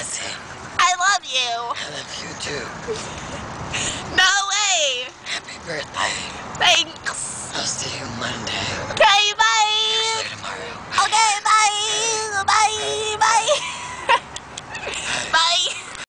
Lassie. I love you. I love you too. No way. Happy birthday. Thank